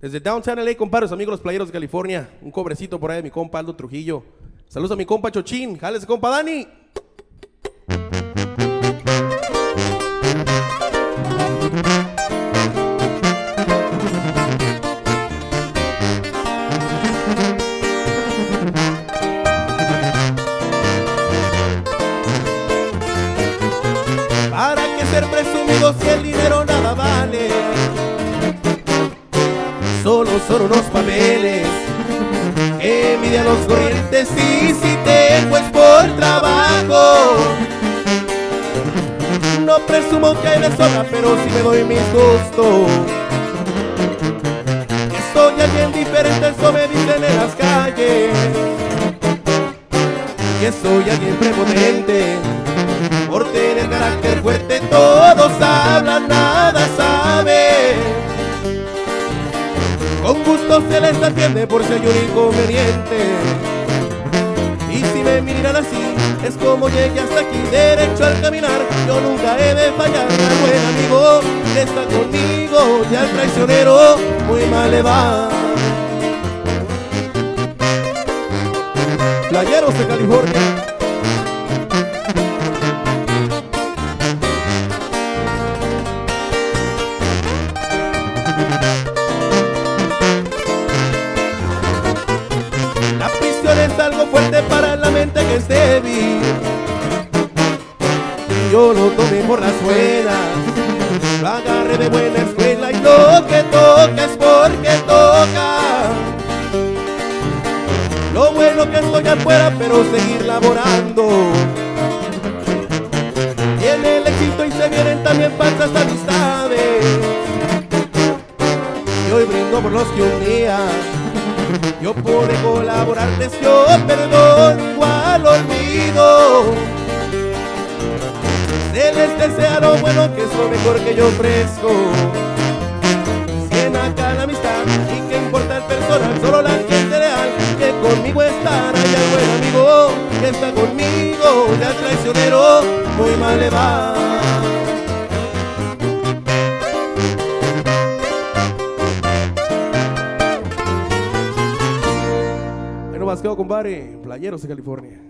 Desde Downtown LA, compadre, los amigos los playeros de California. Un cobrecito por ahí de mi compa Aldo Trujillo. Saludos a mi compa Chochín. Jales, compa Dani. ¿Para qué ser presumidos si el dinero nada vale? Solo son unos papeles que envidian los corrientes y si tengo es por trabajo. No presumo que hay de sobra, pero sí me doy mis gustos. Soy alguien diferente, eso me dicen en las calles. Que soy alguien prepotente Con gusto se les atiende por si hay un inconveniente. Y si me miran así, es como llegué hasta aquí, derecho al caminar. Yo nunca he de fallar al buen amigo está conmigo y al traicionero muy mal le va. Playeros de California. Algo fuerte para la mente que es débil. Yo lo tomé por las buenas, lo agarré de buena escuela y lo que toca es porque toca. Lo bueno que estoy afuera, pero seguir laborando. Viene el éxito y se vienen también falsas amistades. Y hoy brindo por los que un día yo pude colaborarles, yo perdón, igual olvido. Se les desea lo bueno que es lo mejor que yo ofrezco. La amistad y que importa el personal, solo la gente real que conmigo estará. Y al buen amigo está conmigo, y al traicionero muy mal le va. Quedo, compadre. Playeros de California.